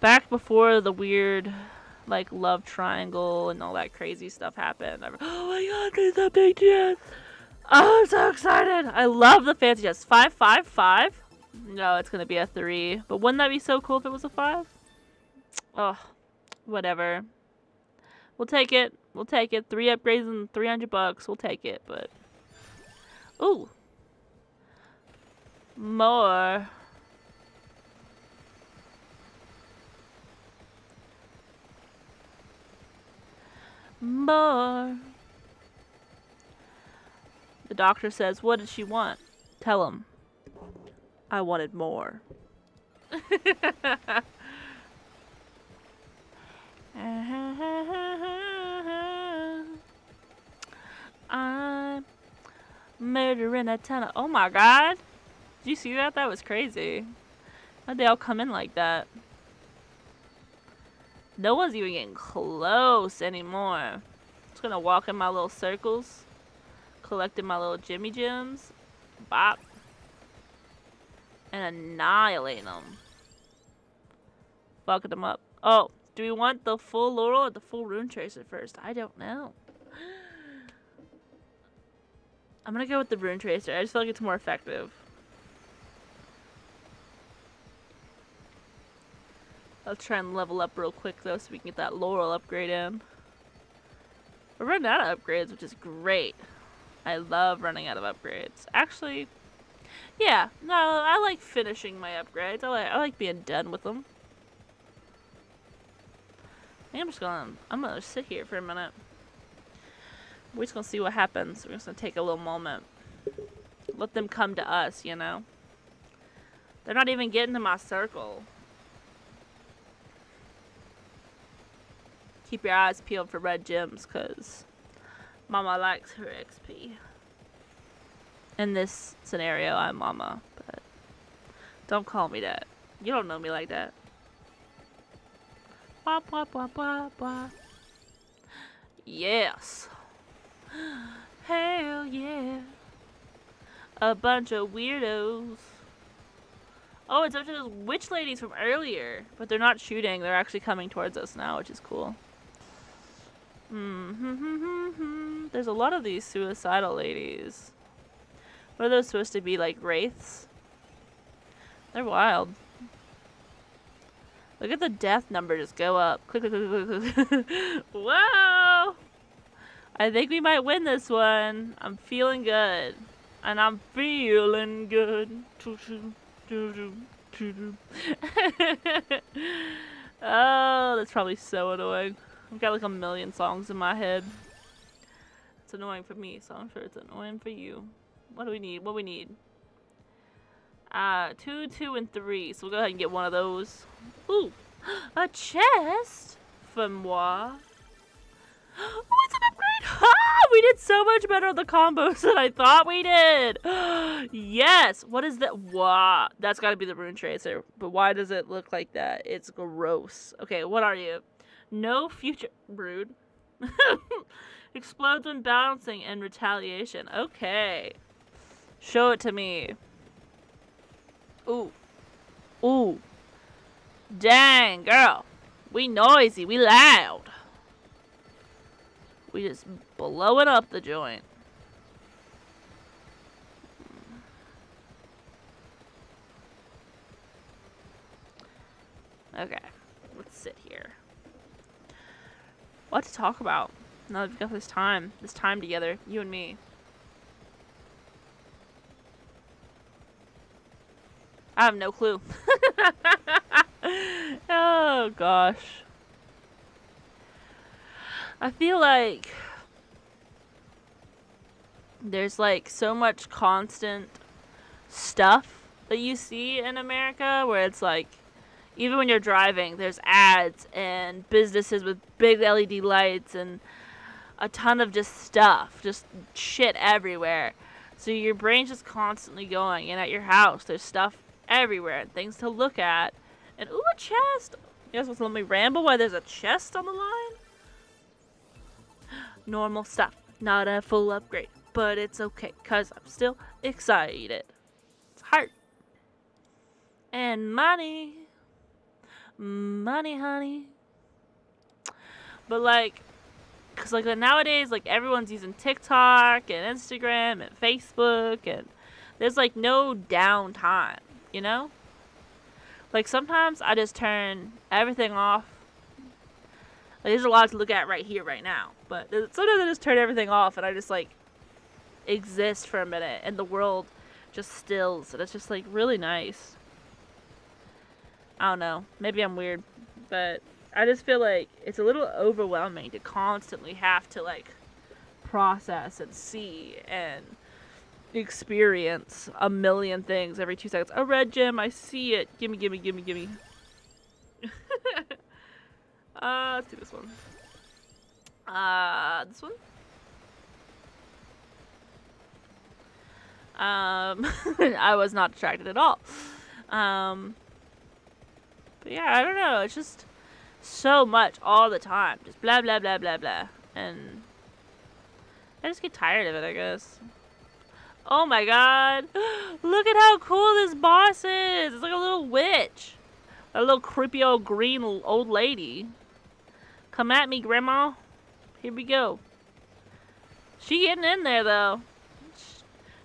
[SPEAKER 1] back before the weird like love triangle and all that crazy stuff happened, I'm, oh my god, there's a big jet! Oh, I'm so excited! I love the fancy jets. Five, five, five. No, it's gonna be a three. But wouldn't that be so cool if it was a five? Oh, whatever. We'll take it. We'll take it. Three upgrades and 300 bucks. We'll take it, but... Ooh. More. More. The doctor says, what did she want? Tell him. I wanted more. I'm murdering a ton of. Oh my god! Did you see that? That was crazy. How'd they all come in like that? No one's even getting close anymore. Just gonna walk in my little circles, collecting my little Jimmy Gems. Bop and annihilate them. Fucking them up. Oh, do we want the full Laurel or the full Rune Tracer first? I don't know. I'm gonna go with the Rune Tracer. I just feel like it's more effective. I'll try and level up real quick though so we can get that Laurel upgrade in. We're running out of upgrades, which is great. I love running out of upgrades. Actually, yeah, no, I like finishing my upgrades. I like, I like being done with them. I'm just gonna, I'm gonna sit here for a minute. We're just gonna see what happens. We're just gonna take a little moment. Let them come to us, you know? They're not even getting to my circle. Keep your eyes peeled for red gems, because Mama likes her XP in this scenario, I'm mama, but don't call me that. You don't know me like that. Wah, wah, wah, wah, wah. Yes. Hell yeah. A bunch of weirdos. Oh, it's bunch of those witch ladies from earlier. But they're not shooting. They're actually coming towards us now, which is cool. Mm -hmm. There's a lot of these suicidal ladies. What are those supposed to be, like wraiths? They're wild. Look at the death number just go up. Click, click, click, click, click. Whoa! I think we might win this one. I'm feeling good. And I'm feeling good. oh, that's probably so annoying. I've got like a million songs in my head. It's annoying for me, so I'm sure it's annoying for you. What do we need? What do we need? Uh, two, two, and three. So we'll go ahead and get one of those. Ooh, a chest for moi. Oh, it's an upgrade! Ah, we did so much better on the combos than I thought we did. yes. What is that? Wow. That's got to be the rune tracer. But why does it look like that? It's gross. Okay, what are you? No future. Rude. Explodes when bouncing and retaliation. Okay. Show it to me. Ooh. Ooh. Dang, girl. We noisy. We loud. We just blowing up the joint. Okay, let's sit here. What to talk about? Now that we've got this time, this time together, you and me. I have no clue. oh gosh. I feel like there's like so much constant stuff that you see in America where it's like even when you're driving there's ads and businesses with big LED lights and a ton of just stuff, just shit everywhere. So your brain's just constantly going and at your house there's stuff everywhere and things to look at. And ooh a chest. You guys want to let me ramble while there's a chest on the line? normal stuff. Not a full upgrade, but it's okay because I'm still excited. It's heart. And money. Money, honey. But like, because like nowadays, like everyone's using TikTok and Instagram and Facebook and there's like no downtime, you know? Like sometimes I just turn everything off like, there's a lot to look at right here, right now. But sometimes I just turn everything off and I just like exist for a minute and the world just stills and it's just like really nice. I don't know. Maybe I'm weird, but I just feel like it's a little overwhelming to constantly have to like process and see and experience a million things every two seconds. A red gem, I see it. Gimme, gimme, gimme, gimme. Uh, let's do this one. Uh, this one? Um, I was not distracted at all. Um, but yeah, I don't know. It's just so much all the time. Just blah, blah, blah, blah, blah. And I just get tired of it, I guess. Oh my god. Look at how cool this boss is. It's like a little witch. A little creepy old green old lady. Come at me, Grandma. Here we go. She getting in there, though.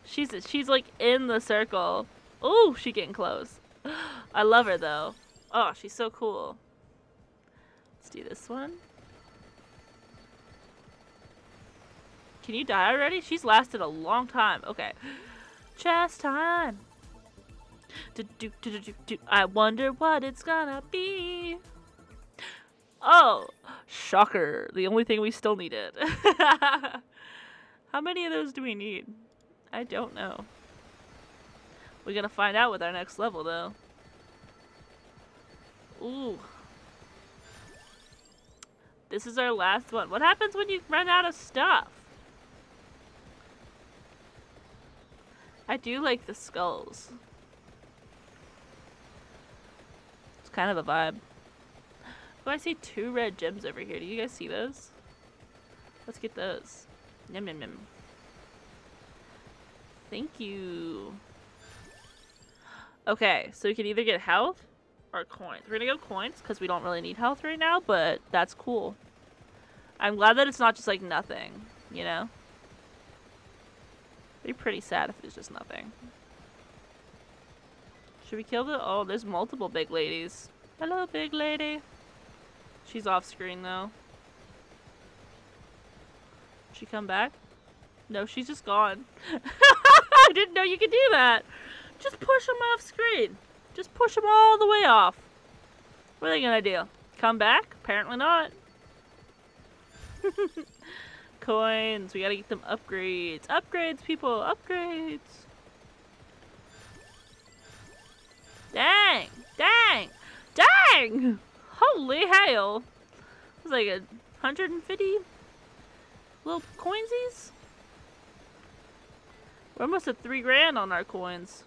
[SPEAKER 1] She's, she's like in the circle. Oh, she getting close. I love her, though. Oh, she's so cool. Let's do this one. Can you die already? She's lasted a long time. Okay. Chest time. Do, do, do, do, do. I wonder what it's gonna be. Oh, shocker. The only thing we still needed. How many of those do we need? I don't know. We're gonna find out with our next level, though. Ooh. This is our last one. What happens when you run out of stuff? I do like the skulls. It's kind of a vibe. Oh, I see two red gems over here. Do you guys see those? Let's get those. Yum. Thank you. Okay, so we can either get health or coins. We're gonna go coins because we don't really need health right now, but that's cool. I'm glad that it's not just like nothing, you know? Be pretty sad if it's just nothing. Should we kill the- oh, there's multiple big ladies. Hello, big lady. She's off screen though. She come back? No, she's just gone. I didn't know you could do that. Just push them off screen. Just push them all the way off. What are they gonna do? Come back? Apparently not. Coins. We gotta get them upgrades. Upgrades, people. Upgrades. Dang. Dang. Dang! Holy hell! It's like a 150 little coinsies? We're almost at three grand on our coins.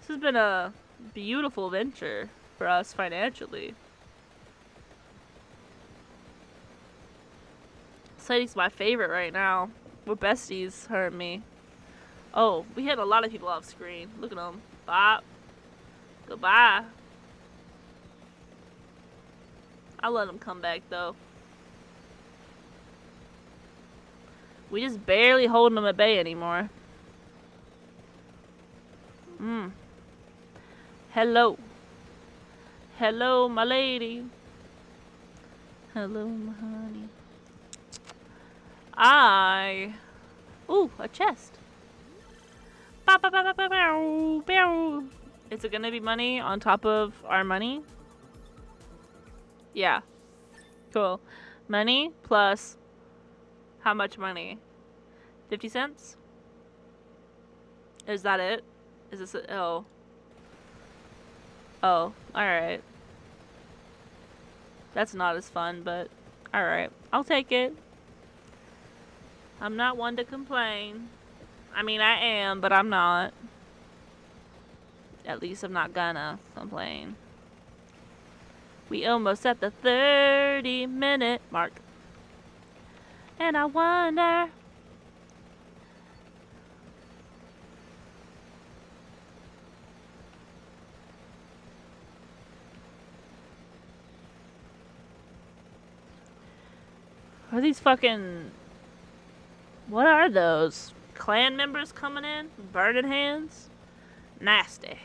[SPEAKER 1] This has been a beautiful venture for us financially. Sadie's my favorite right now. We're besties, her and me. Oh, we had a lot of people off screen. Look at them. Bop. Goodbye. I'll let them come back though. We just barely holding them at bay anymore. Hmm. Hello. Hello, my lady. Hello, my honey. I. Ooh, a chest. Is it gonna be money on top of our money? Yeah. Cool. Money plus how much money? 50 cents? Is that it? Is this a, oh. Oh, alright. That's not as fun, but alright. I'll take it. I'm not one to complain. I mean, I am, but I'm not. At least I'm not gonna complain. We almost at the 30 minute mark. And I wonder. Are these fucking. What are those? Clan members coming in? Burning hands? Nasty.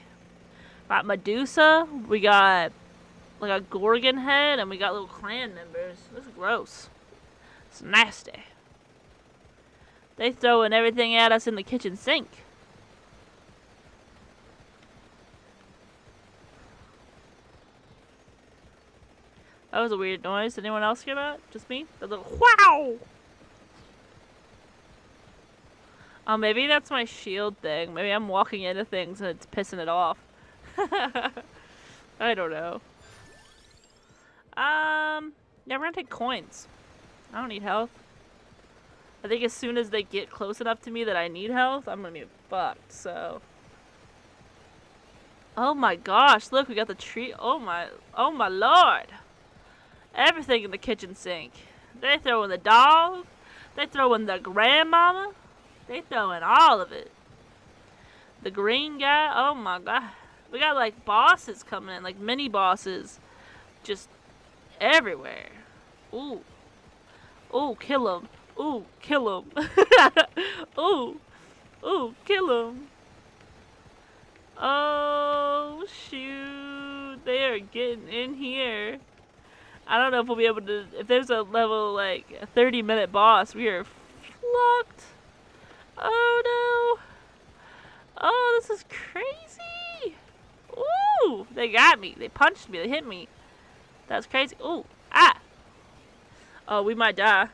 [SPEAKER 1] Got Medusa. We got like a Gorgon head, and we got little clan members. This is gross. It's nasty. They throwing everything at us in the kitchen sink. That was a weird noise. Anyone else hear that? Just me? The little wow! Oh, maybe that's my shield thing. Maybe I'm walking into things and it's pissing it off. I don't know. Um, yeah, we're gonna take coins. I don't need health. I think as soon as they get close enough to me that I need health, I'm gonna be fucked, so. Oh my gosh, look, we got the tree. Oh my, oh my lord. Everything in the kitchen sink. They throw in the dog. They throw in the grandmama. They throw in all of it. The green guy, oh my god. We got like bosses coming in, like mini bosses. Just everywhere. Ooh. Ooh, kill him. Ooh, kill him. ooh. Ooh, kill him. Oh, shoot. They are getting in here. I don't know if we'll be able to... If there's a level, like, a 30-minute boss, we are fucked. Oh, no. Oh, this is crazy. Ooh, they got me. They punched me. They hit me. That's crazy. Ooh, ah. Oh, we might die.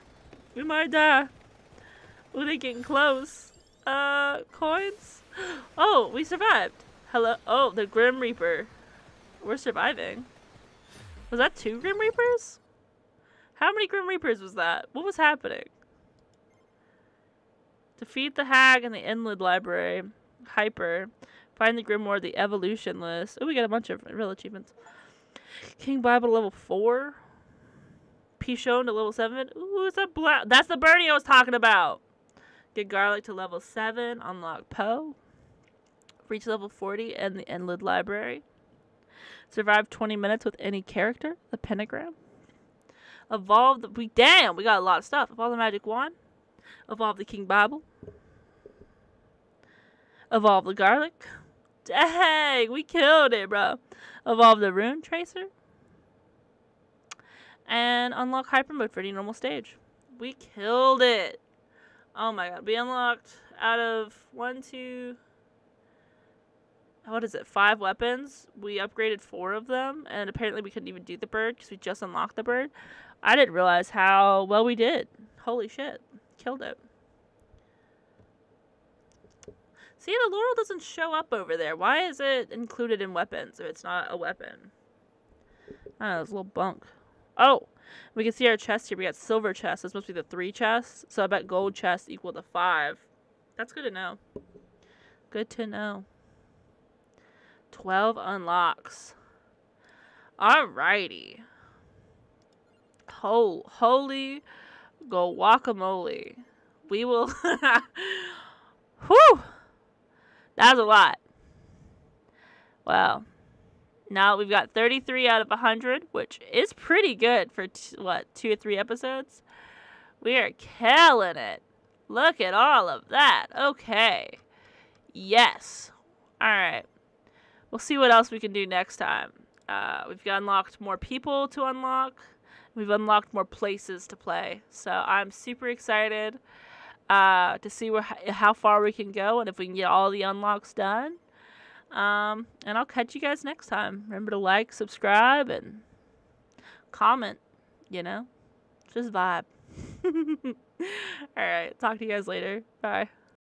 [SPEAKER 1] We might die. Ooh, they getting close. Uh, coins? Oh, we survived. Hello. Oh, the Grim Reaper. We're surviving. Was that two Grim Reapers? How many Grim Reapers was that? What was happening? Defeat the Hag in the Inlaid Library. Hyper. Find the Grimoire, the Evolution list. Oh, we got a bunch of real achievements. King Bible level 4. Peachone to level 7. Ooh, it's a black. That's the birdie I was talking about. Get Garlic to level 7. Unlock Poe. Reach level 40 and the Inlaid Library. Survive 20 minutes with any character. The Pentagram. Evolve the. We, damn, we got a lot of stuff. Evolve the Magic Wand. Evolve the King Bible. Evolve the Garlic. Dang, we killed it, bro. Evolve the Rune Tracer. And unlock Hyper Mode for any normal stage. We killed it. Oh my god. We unlocked out of one, two, what is it, five weapons. We upgraded four of them, and apparently we couldn't even do the bird because we just unlocked the bird. I didn't realize how well we did. Holy shit. Killed it. See, the laurel doesn't show up over there. Why is it included in weapons if it's not a weapon? I don't know, it's a little bunk. Oh, we can see our chest here. We got silver chest. Supposed to be the three chests. So I bet gold chest equal to five. That's good to know. Good to know. 12 unlocks. Alrighty. Ho holy go guacamole. We will Whew! That was a lot. Well, now we've got 33 out of 100, which is pretty good for what two or three episodes. We are killing it. Look at all of that. Okay. Yes. All right. We'll see what else we can do next time. Uh, we've unlocked more people to unlock. We've unlocked more places to play. So I'm super excited uh, to see where, how far we can go and if we can get all the unlocks done. Um, and I'll catch you guys next time. Remember to like, subscribe, and comment. You know, just vibe. All right. Talk to you guys later. Bye.